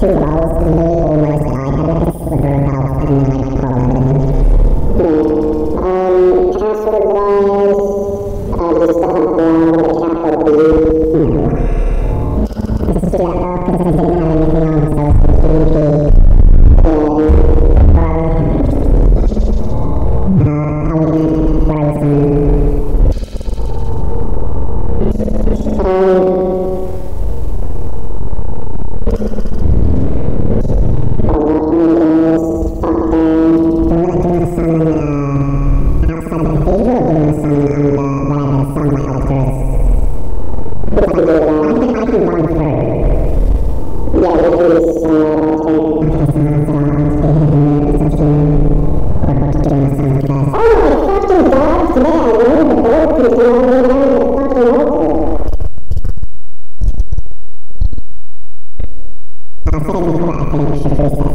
Kayla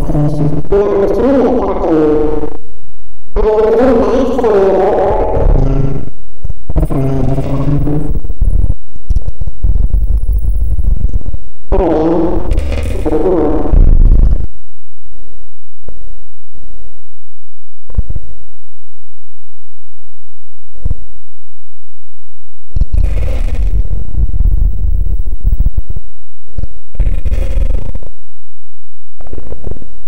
transistor,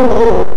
Oh,